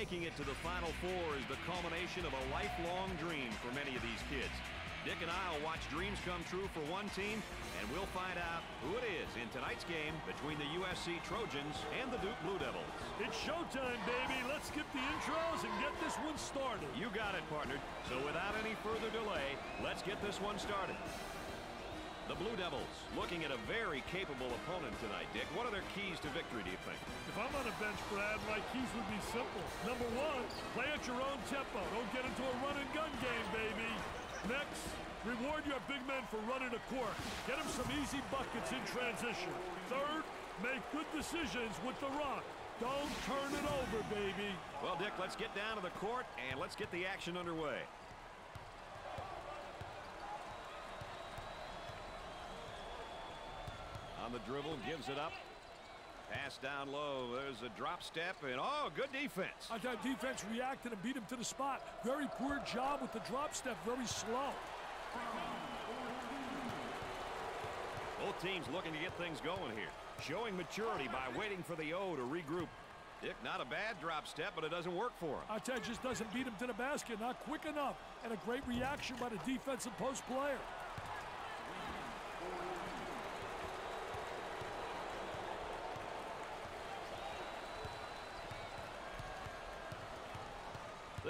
Making it to the Final Four is the culmination of a lifelong dream for many of these kids. Dick and I will watch dreams come true for one team, and we'll find out who it is in tonight's game between the USC Trojans and the Duke Blue Devils. It's showtime, baby. Let's skip the intros and get this one started. You got it, partner. So without any further delay, let's get this one started. The Blue Devils looking at a very capable opponent tonight, Dick. What are their keys to victory, do you think? If I'm on a bench, Brad, my keys would be simple. Number one, play at your own tempo. Don't get into a run-and-gun game, baby. Next, reward your big men for running the court. Get them some easy buckets in transition. Third, make good decisions with the rock. Don't turn it over, baby. Well, Dick, let's get down to the court and let's get the action underway. On the dribble, gives it up. Pass down low. There's a drop step, and oh, good defense. I thought defense reacted and beat him to the spot. Very poor job with the drop step, very slow. Both teams looking to get things going here. Showing maturity by waiting for the O to regroup. Dick, not a bad drop step, but it doesn't work for him. I tell you, just doesn't beat him to the basket. Not quick enough. And a great reaction by the defensive post player.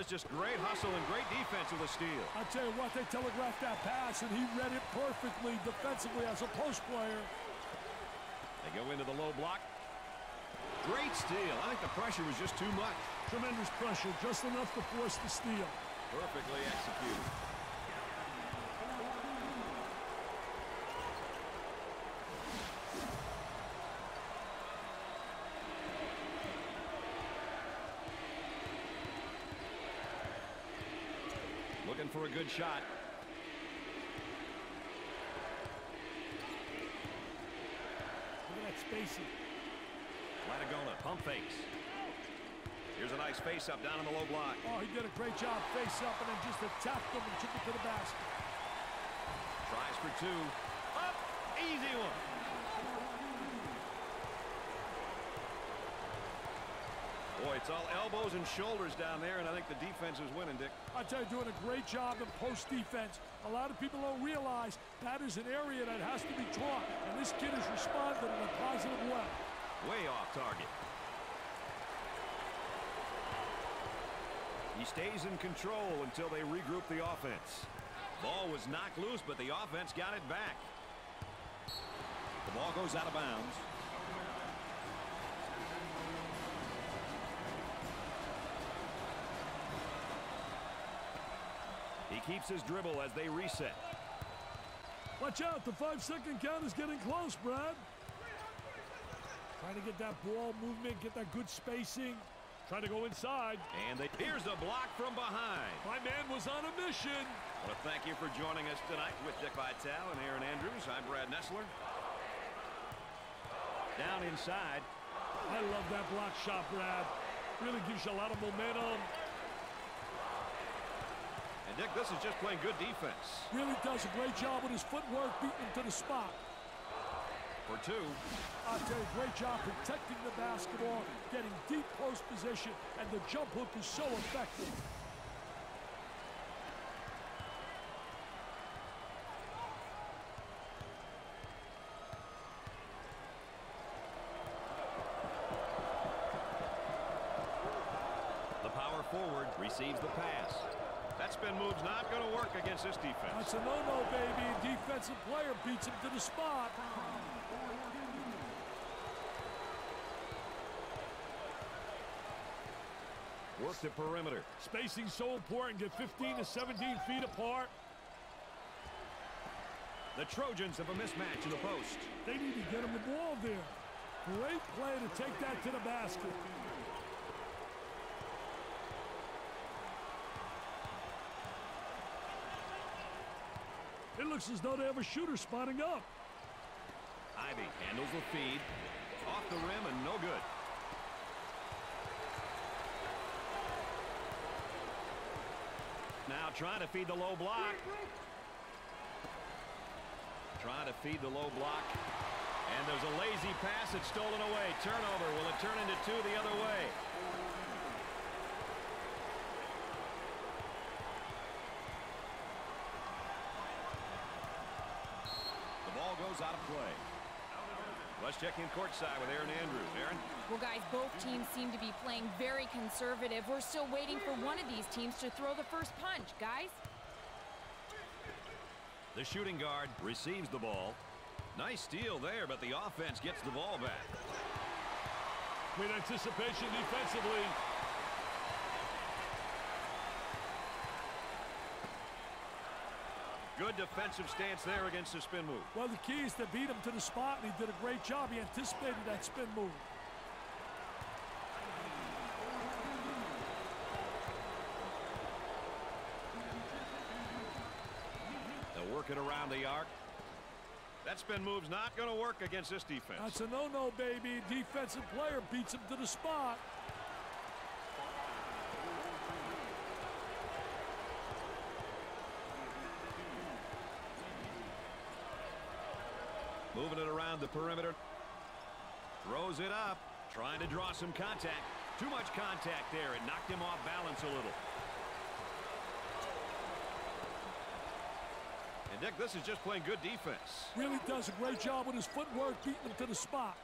This just great hustle and great defense with a steal. I tell you what, they telegraphed that pass, and he read it perfectly defensively as a post player. They go into the low block. Great steal. I think the pressure was just too much. Tremendous pressure, just enough to force the steal. Perfectly executed. For a good shot. Look at that spacing. Latagona, pump fakes. Here's a nice face-up down in the low block. Oh, he did a great job face up and then just attacked them and took it to the basket. Tries for two. Up! Easy one. Boy, it's all elbows and shoulders down there, and I think the defense is winning, Dick. I tell you, doing a great job in post defense. A lot of people don't realize that is an area that has to be taught, and this kid has responded in a positive way. Way off target. He stays in control until they regroup the offense. Ball was knocked loose, but the offense got it back. The ball goes out of bounds. He keeps his dribble as they reset. Watch out, the five-second count is getting close, Brad. Trying to get that ball movement, get that good spacing. Trying to go inside. And they, here's a block from behind. My man was on a mission. To thank you for joining us tonight with Dick Vitale and Erin Andrews. I'm Brad Nessler. Down inside. I love that block shot, Brad. Really gives you a lot of momentum. And Dick, this is just playing good defense. Really does a great job with his footwork, beating him to the spot. For two. I tell you, great job protecting the basketball, getting deep post position, and the jump hook is so effective. The power forward receives the pass. That spin move's not going to work against this defense. That's a no-no, baby. A Defensive player beats him to the spot. Work the perimeter. Spacing so important. Get 15 to 17 feet apart. The Trojans have a mismatch in the post. They need to get him the ball there. Great play to take that to the basket. Looks as though they have a shooter spotting up. Ivy handles the feed. Off the rim and no good. Now trying to feed the low block. Trying to feed the low block. And there's a lazy pass. It's stolen away. Turnover. Will it turn into two the other way? ball's out of play. Let's check in courtside with Erin Andrews. Erin? Well, guys, both teams seem to be playing very conservative. We're still waiting for one of these teams to throw the first punch, guys. The shooting guard receives the ball. Nice steal there, but the offense gets the ball back. Great anticipation defensively. Good defensive stance there against the spin move. Well, the key is to beat him to the spot, and he did a great job. He anticipated that spin move. They'll work it around the arc. That spin move's not going to work against this defense. That's a no-no, baby. Defensive player beats him to the spot. Moving it around the perimeter. Throws it up. Trying to draw some contact. Too much contact there. It knocked him off balance a little. And Dick, this is just playing good defense. Really does a great job with his footwork, beating him to the spot.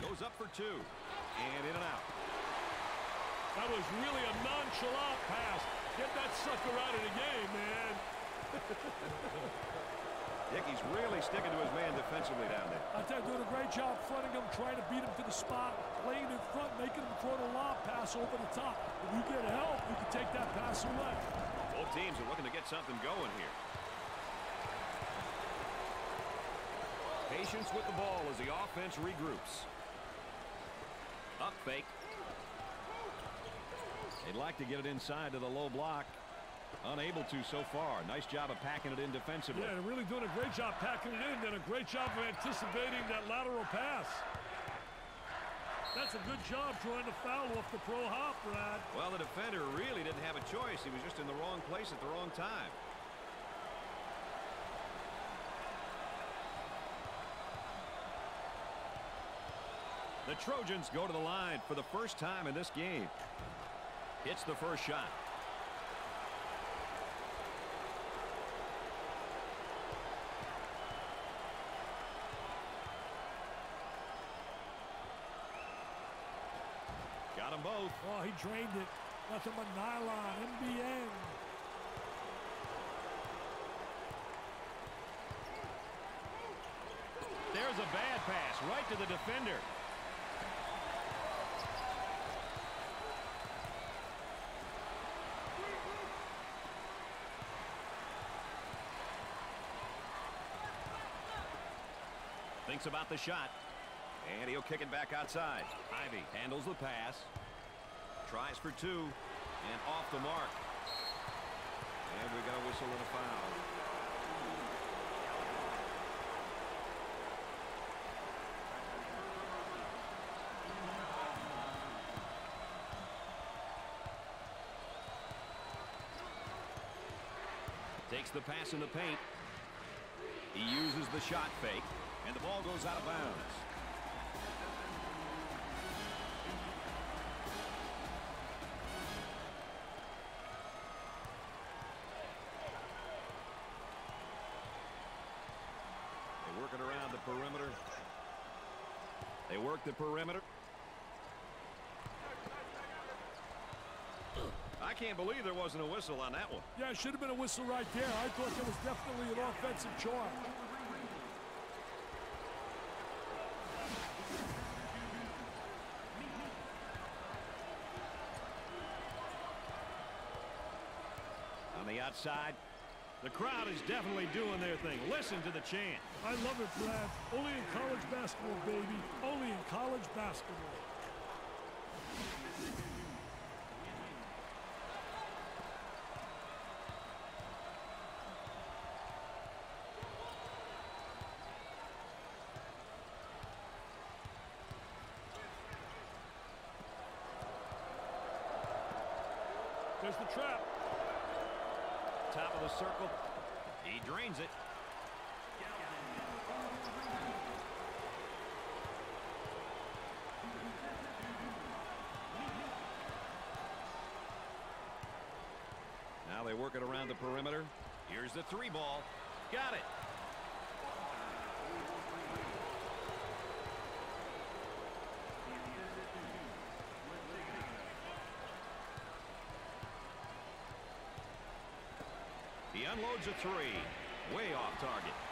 Goes up for two. And in and out. That was really a nonchalant pass. Get that sucker out of the game, man. Dick, he's really sticking to his man defensively down there. I tell you, doing a great job fronting him, trying to beat him to the spot, laying in front, making him throw the lob pass over the top. If you get help, you can take that pass away. Both teams are looking to get something going here. Patience with the ball as the offense regroups. Up fake. They'd like to get it inside to the low block. Unable to so far. Nice job of packing it in defensively. Yeah, really doing a great job packing it in. Did a great job of anticipating that lateral pass. That's a good job trying to foul off the pro hop, Brad. Well, the defender really didn't have a choice. He was just in the wrong place at the wrong time. The Trojans go to the line for the first time in this game. Hits the first shot. Both. Oh, he drained it. Nothing but nylon, MBN. There's a bad pass right to the defender. Thinks about the shot. And he'll kick it back outside. Ivy handles the pass. Tries for two. And off the mark. And we got a whistle and a foul. Takes the pass in the paint. He uses the shot fake. And the ball goes out of bounds. The perimeter. I can't believe there wasn't a whistle on that one. Yeah, it should have been a whistle right there. I thought that was definitely an offensive charge. On the outside, the crowd is definitely doing their thing. Listen to the chant. I love it, Brad. Only in college basketball, baby. Only in college basketball. work it around the perimeter. Here's the three ball. Got it. He unloads a three. Way off target.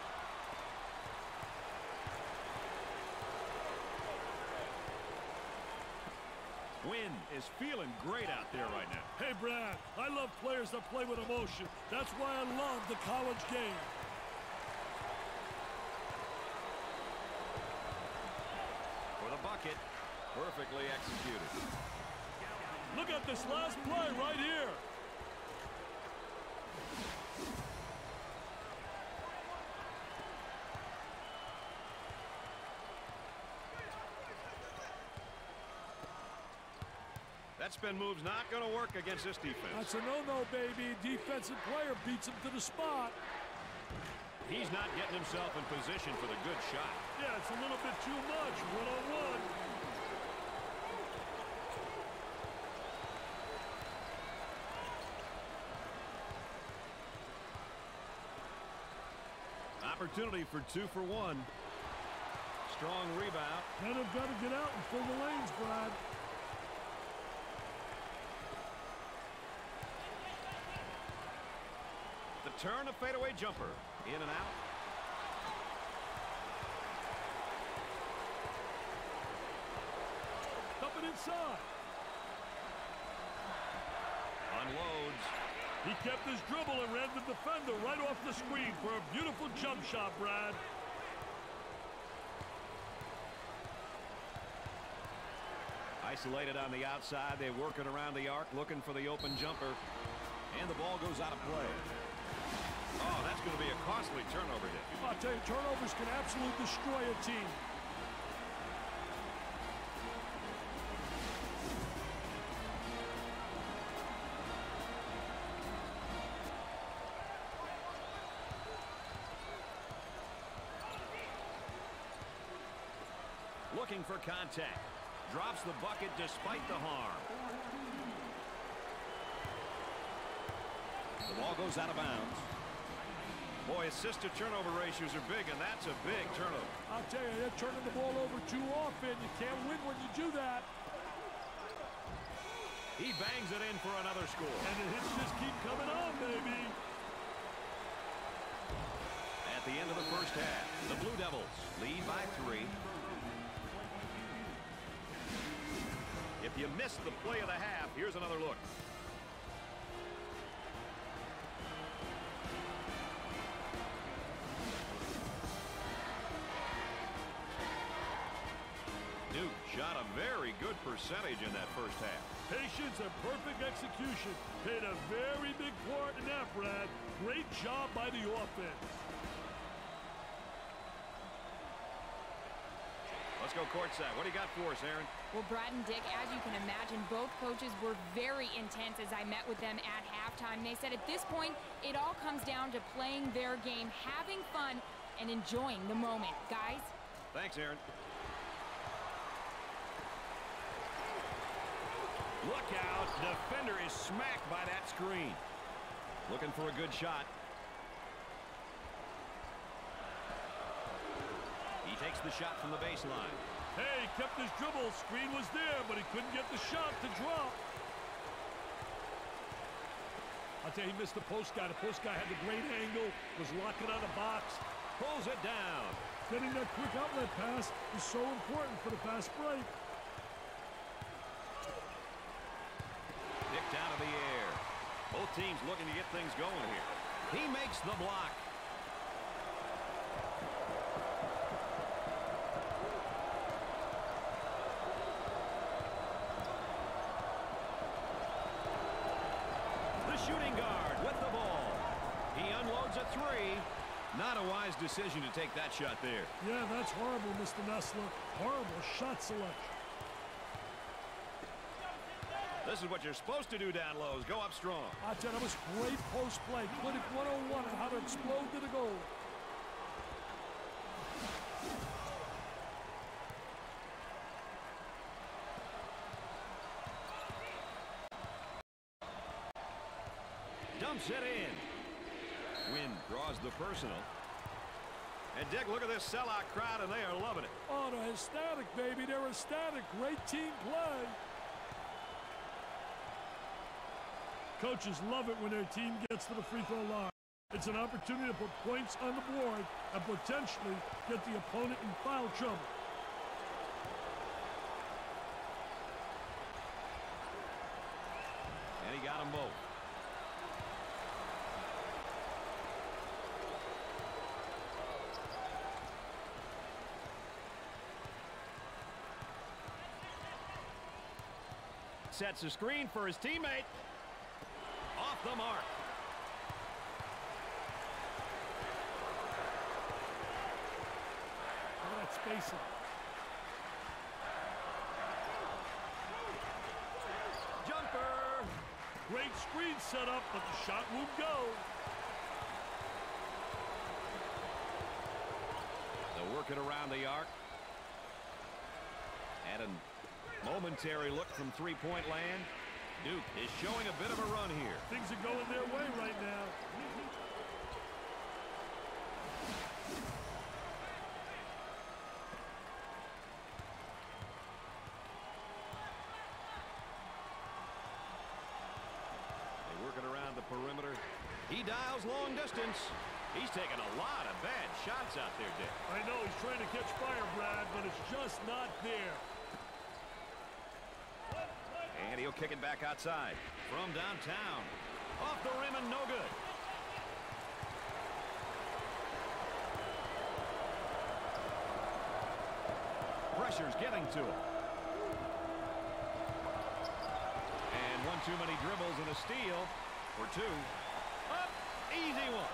Is feeling great out there right now. Hey, Brad, I love players that play with emotion. That's why I love the college game. For the bucket, perfectly executed. Look at this last play right here. That spin move's not going to work against this defense. That's a no-no, baby. Defensive player beats him to the spot. He's not getting himself in position for the good shot. Yeah, it's a little bit too much. One-on-one. Opportunity for two for one. Strong rebound. Have got to get out and fill the lanes, Brad. The turn, a fadeaway jumper. In and out. Coming inside. Unloads. He kept his dribble and ran the defender right off the screen for a beautiful jump shot, Brad. Isolated on the outside. They're working around the arc, looking for the open jumper. And the ball goes out of play. Oh, that's going to be a costly turnover hit. I'll tell you, turnovers can absolutely destroy a team. Looking for contact. Drops the bucket despite the harm. The ball goes out of bounds. Boy, assist to turnover ratios are big, and that's a big turnover. I'll tell you, they're turning the ball over too often. You can't win when you do that. He bangs it in for another score. And the hits just keep coming on, baby. At the end of the first half, the Blue Devils lead by three. If you missed the play of the half, here's another look. Percentage in that first half. Patience and perfect execution played a very big part in that, Brad. Great job by the offense. Let's go courtside. What do you got for us, Erin? Well, Brad and Dick, as you can imagine, both coaches were very intense as I met with them at halftime. They said at this point, it all comes down to playing their game, having fun, and enjoying the moment. Guys? Thanks, Erin. Look out. Defender is smacked by that screen. Looking for a good shot. He takes the shot from the baseline. Hey, kept his dribble. Screen was there, but he couldn't get the shot to drop. I'll tell you, he missed the post guy. The post guy had the great angle, was locking on the box. Pulls it down. Getting that quick outlet pass is so important for the fast break. Picked out of the air. Both teams looking to get things going here. He makes the block. The shooting guard with the ball. He unloads a three. Not a wise decision to take that shot there. Yeah, that's horrible, Mr. Nessler. Horrible shot selection. This is what you're supposed to do down low, is go up strong. I tell you, that was great post play. Clinic 101 on how to explode to the goal. Dumps it in. Wynn draws the personal. And Dick, look at this sellout crowd, and they are loving it. Oh, they're ecstatic, baby. They're ecstatic. Great team play. Coaches love it when their team gets to the free throw line. It's an opportunity to put points on the board and potentially get the opponent in foul trouble. And he got them both. Sets a screen for his teammate. The mark. Look at that spacing. Jumper. Great screen setup, but the shot won't go. They'll work it around the arc. And a momentary look from three-point land. Duke is showing a bit of a run here. Things are going their way right now. They work it around the perimeter. He dials long distance. He's taking a lot of bad shots out there, Dick. I know he's trying to catch fire, Brad, but it's just not there. He'll kick it back outside. From downtown. Off the rim and no good. Pressure's getting to him. And one too many dribbles and a steal for two. Up, easy one.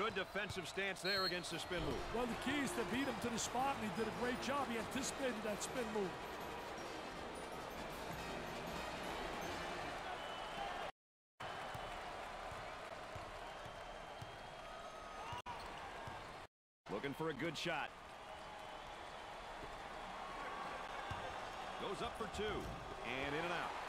Good defensive stance there against the spin move. Well, the key is to beat him to the spot, and he did a great job. He anticipated that spin move. Looking for a good shot. Goes up for two. And in and out.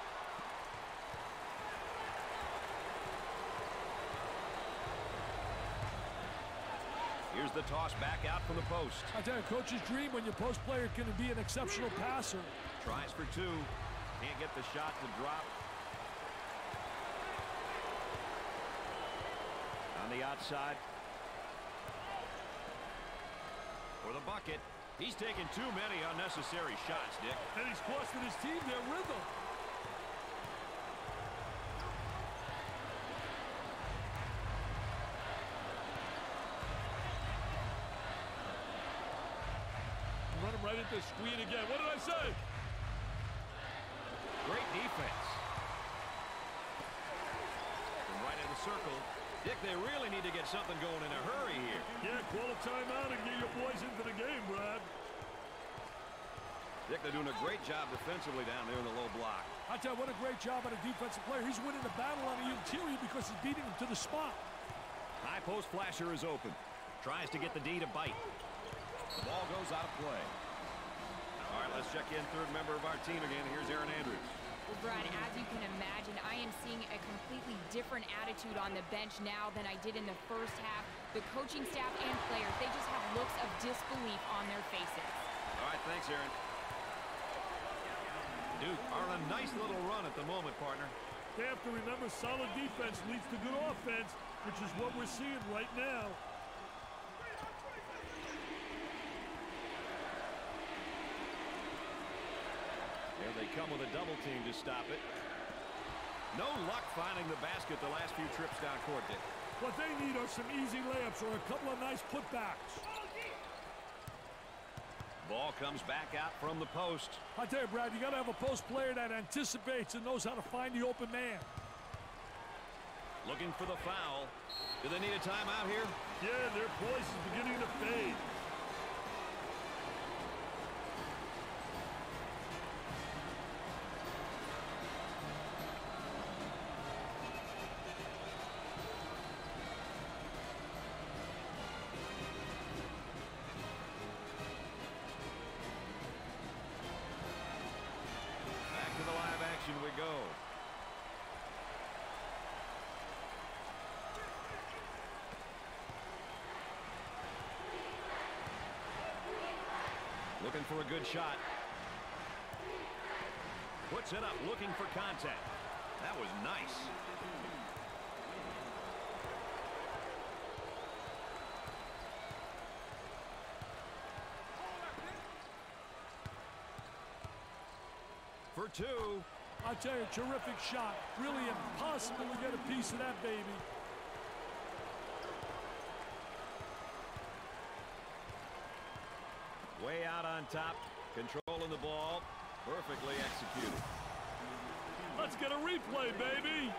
Here's the toss back out from the post. I tell you, coach's dream when your post player can be an exceptional passer. Tries for two. Can't get the shot to drop. On the outside. For the bucket. He's taken too many unnecessary shots, Dick. And he's costing his team their rhythm. Run him right into the screen again. What did I say? Great defense. From right in the circle. Dick, they really need to get something going in a hurry here. Yeah, call a timeout and get your boys into the game, Brad. Dick, they're doing a great job defensively down there in the low block. I tell you, what a great job on a defensive player. He's winning the battle on the interior because he's beating him to the spot. High post flasher is open. Tries to get the D to bite. The ball goes out of play. All right, let's check in third member of our team again. Here's Erin Andrews. Well, Brad, as you can imagine, I am seeing a completely different attitude on the bench now than I did in the first half. The coaching staff and players, they just have looks of disbelief on their faces. All right, thanks, Erin. Duke are on a nice little run at the moment, partner. They have to remember solid defense leads to good offense, which is what we're seeing right now. There they come with a double team to stop it. No luck finding the basket the last few trips down court, Dick. What they need are some easy layups or a couple of nice putbacks. Ball comes back out from the post. I tell you, Brad, you got to have a post player that anticipates and knows how to find the open man. Looking for the foul. Do they need a timeout here? Yeah, their voice is beginning to fade. Looking for a good shot. Puts it up, looking for contact. That was nice. For two. I tell you, terrific shot. Really impossible to get a piece of that baby. Way out on top, controlling the ball, perfectly executed. Let's get a replay, baby.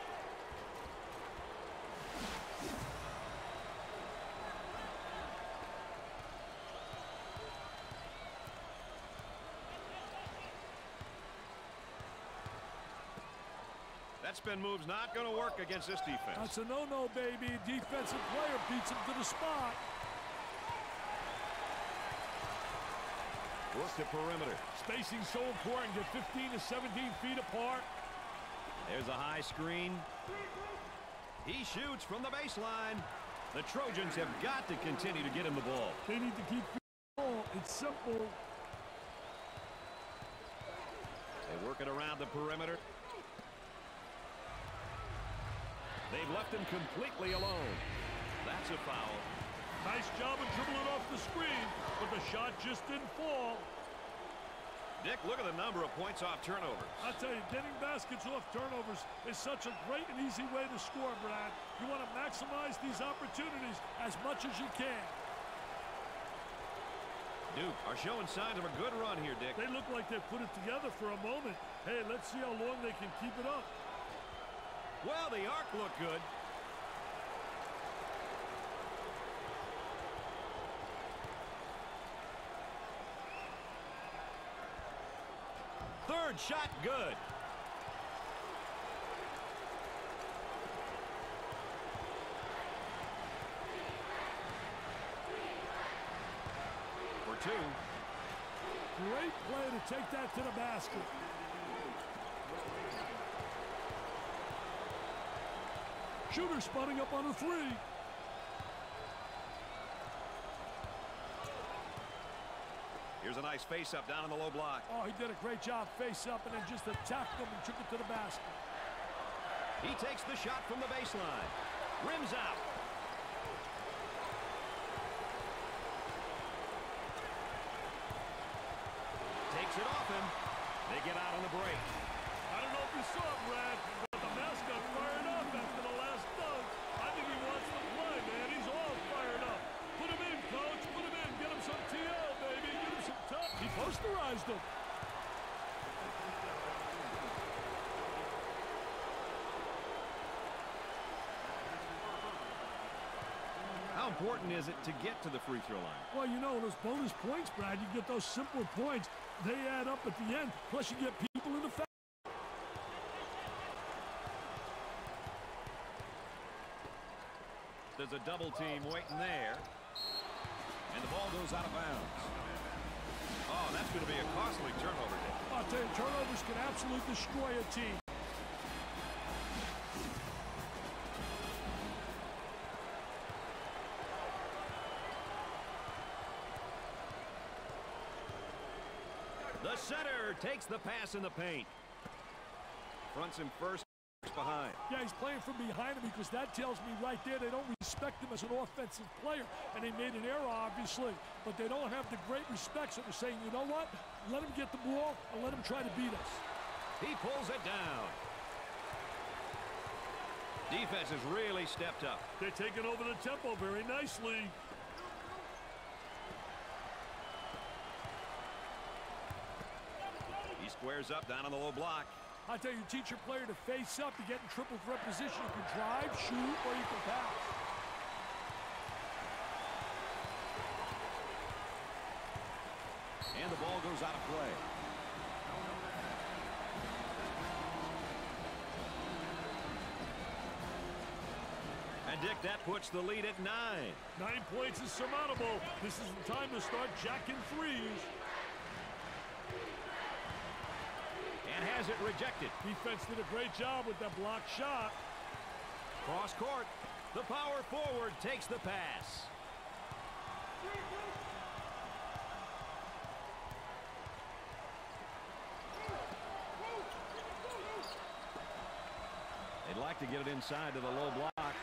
That spin move's not going to work against this defense. That's a no-no, baby. Defensive player beats him to the spot. Work the perimeter. Spacing so important. Get 15 to 17 feet apart. There's a high screen. He shoots from the baseline. The Trojans have got to continue to get him the ball. They need to keep the ball. It's simple. They work it around the perimeter. They've left him completely alone. That's a foul. Nice job of dribbling off the screen, but the shot just didn't fall. Dick, look at the number of points off turnovers. I tell you, getting baskets off turnovers is such a great and easy way to score, Brad. You want to maximize these opportunities as much as you can. Duke are showing signs of a good run here, Dick. They look like they put it together for a moment. Hey, let's see how long they can keep it up. Well, the arc looked good. Third shot good. For two. Great play to take that to the basket. Shooter spotting up on a three. Here's a nice face-up down in the low block. Oh, he did a great job face up and then just attacked them and took it to the basket. He takes the shot from the baseline. Rims out. Takes it off him. They get out on the break. I don't know if you saw it, Brad, but the mascot fired up after the last dunk. I think he wants to play, man. He's all fired up. Put him in, coach. Put him in. Get him some TO, baby. Get him some tough. He posterized him. How important is it to get to the free throw line? Well, you know, those bonus points, Brad, you get those simpler points. They add up at the end. Plus, you get people in the foul. There's a double team waiting there. And the ball goes out of bounds. Oh, that's going to be a costly turnover. Dick. I'll tell you, turnovers can absolutely destroy a team. The center takes the pass in the paint. Fronts him first, behind. Yeah, he's playing from behind him because that tells me right there they don't respect him as an offensive player. And they made an error, obviously, but they don't have the great respect. So they're saying, you know what? Let him get the ball and let him try to beat us. He pulls it down. Defense has really stepped up. They're taking over the tempo very nicely. He squares up down on the low block. I tell you, teach your player to face up to get in triple threat position. You can drive, shoot, or you can pass. And the ball goes out of play. And Dick, that puts the lead at nine. Nine points is surmountable. This is the time to start jacking threes. has it rejected. Defense did a great job with that blocked shot. Cross court. The power forward takes the pass. They'd like to get it inside to the low block.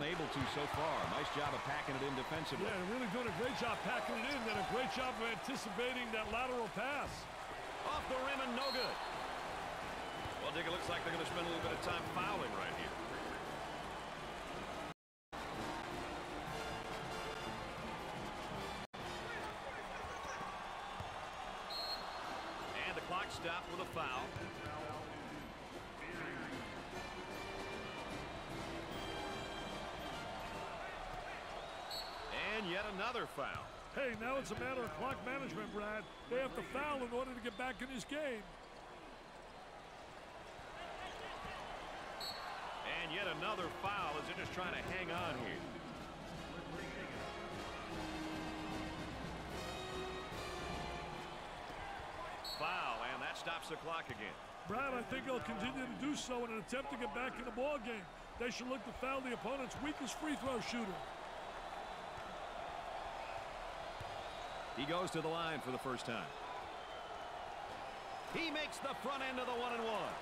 Unable to so far. Nice job of packing it in defensively. Yeah, really doing a great job packing it in and a great job of anticipating that lateral pass. Off the rim and no good. Well, it looks like they're going to spend a little bit of time fouling right here. And the clock stopped with a foul. And yet another foul. Hey, now it's a matter of clock management, Brad. They have to foul in order to get back in this game. And yet another foul as they're just trying to hang on here. Foul, and that stops the clock again. Brad, I think they'll continue to do so in an attempt to get back in the ball game. They should look to foul the opponent's weakest free throw shooter. He goes to the line for the first time. He makes the front end of the one and one.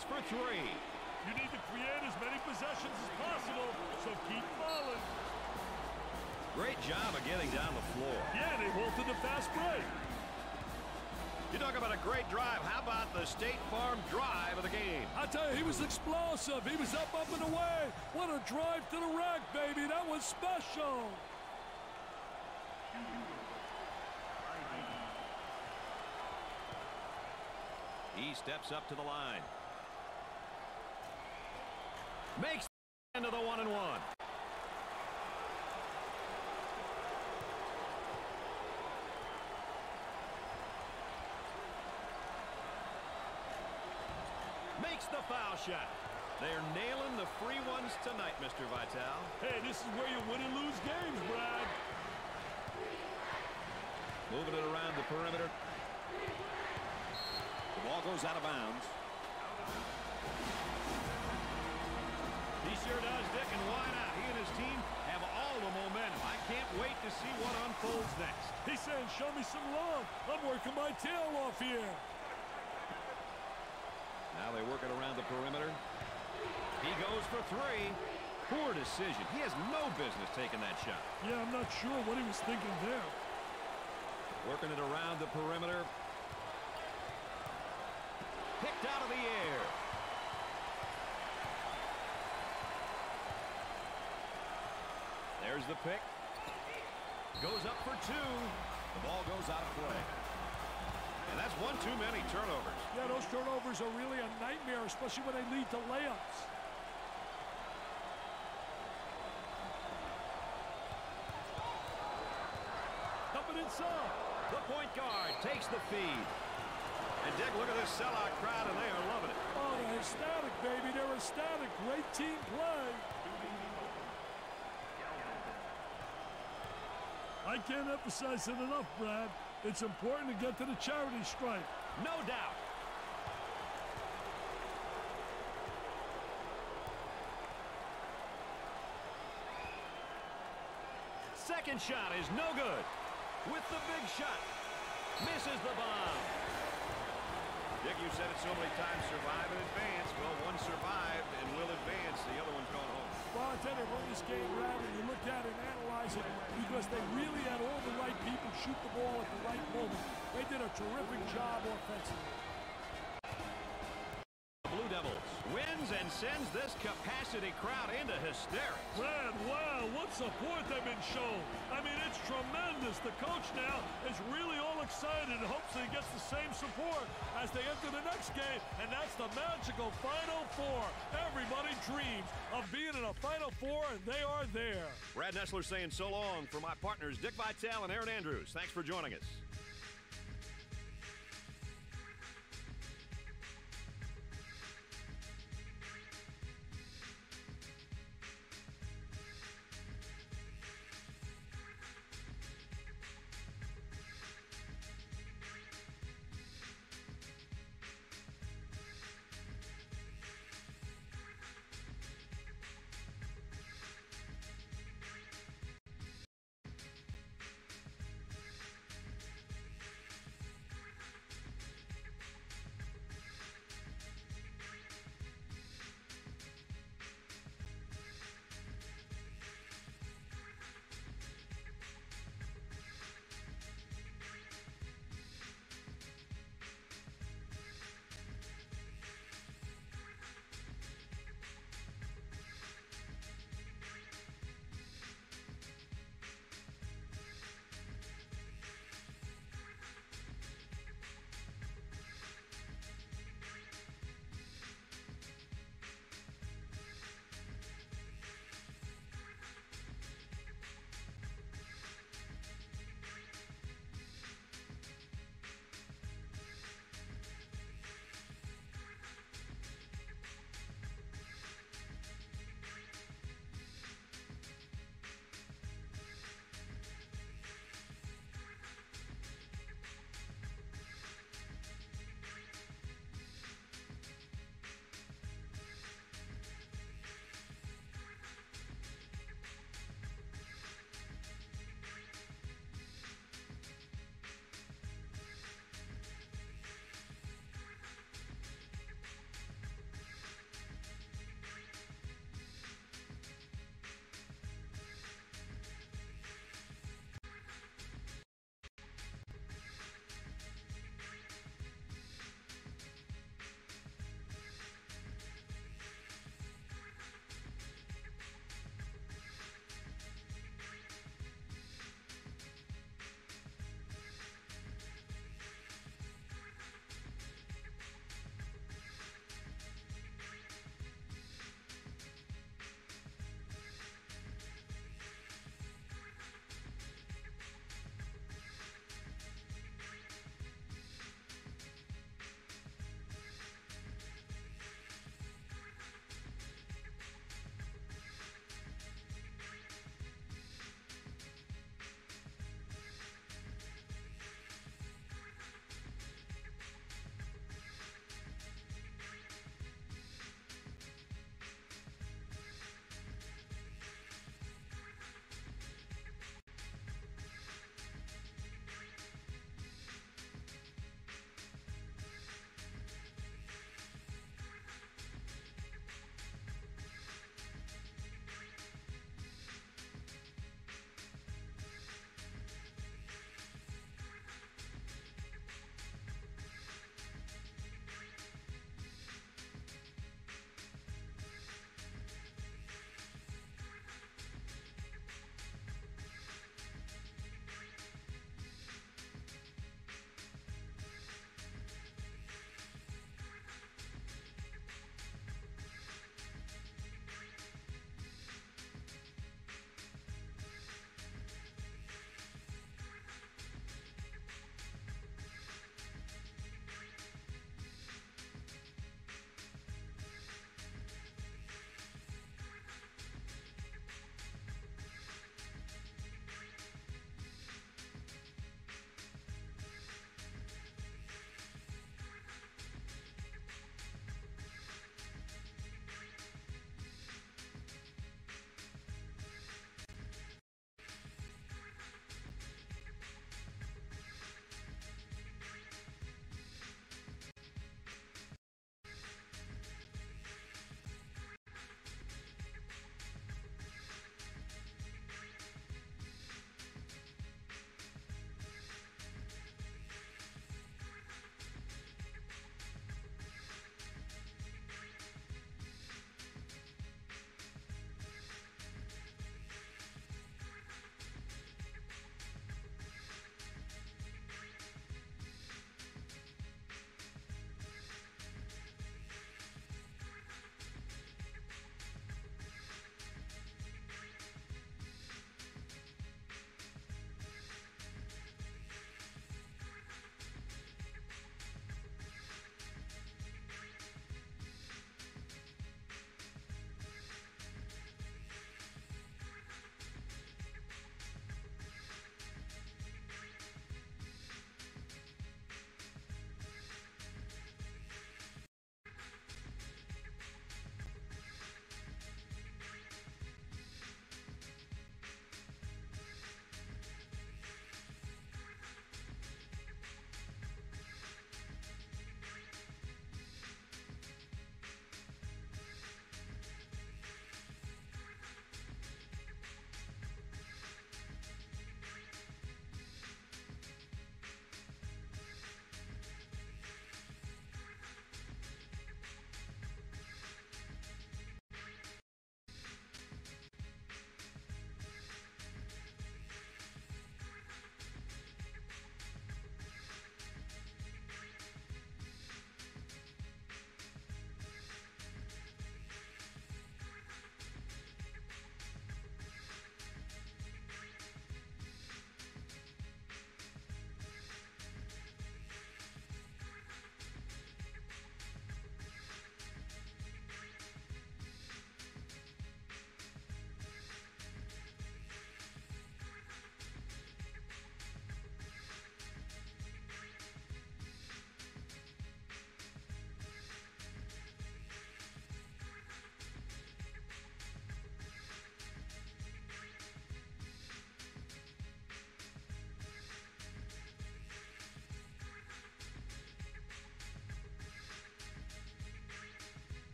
Looks for three. You need to create as many possessions as possible, so keep falling. Great job of getting down the floor. Yeah, they wilted the fast break. You talk about a great drive. How about the State Farm drive of the game? I tell you, he was explosive. He was up, up, and away. What a drive to the rack, baby. That was special. He steps up to the line. Makes of the one and one. Makes the foul shot. They're nailing the free ones tonight, Mr. Vitale. Hey, this is where you win and lose games, Brad. Moving it around the perimeter. The ball goes out of bounds. He sure does, Dick, and why not? He and his team have all the momentum. I can't wait to see what unfolds next. He's saying, show me some love. I'm working my tail off here. Now they work it around the perimeter. He goes for three. Poor decision. He has no business taking that shot. Yeah, I'm not sure what he was thinking there. Working it around the perimeter. Picked out of the air. There's the pick. Goes up for two. The ball goes out of play. And that's one too many turnovers. Yeah, those turnovers are really a nightmare, especially when they lead to layups. Up and inside. The point guard takes the feed. And Dick, look at this sellout crowd, and they are loving it. Oh, they're ecstatic, baby. They're ecstatic. Great team play. I can't emphasize it enough, Brad. It's important to get to the charity stripe. No doubt. Second shot is no good. With the big shot. Misses the bomb. Dick, you said it so many times, survive and advance. Well, one survived and will advance. The other one's gone home. I run this game around and you look at it and analyze it because they really had all the right people shoot the ball at the right moment. They did a terrific job offensively. Sends this capacity crowd into hysterics. Brad, wow, what support they've been shown. I mean, it's tremendous. The coach now is really all excited and hopes he gets the same support as they enter the next game, and that's the magical Final Four. Everybody dreams of being in a Final Four, and they are there. Brad Nessler saying so long for my partners Dick Vitale and Erin Andrews. Thanks for joining us.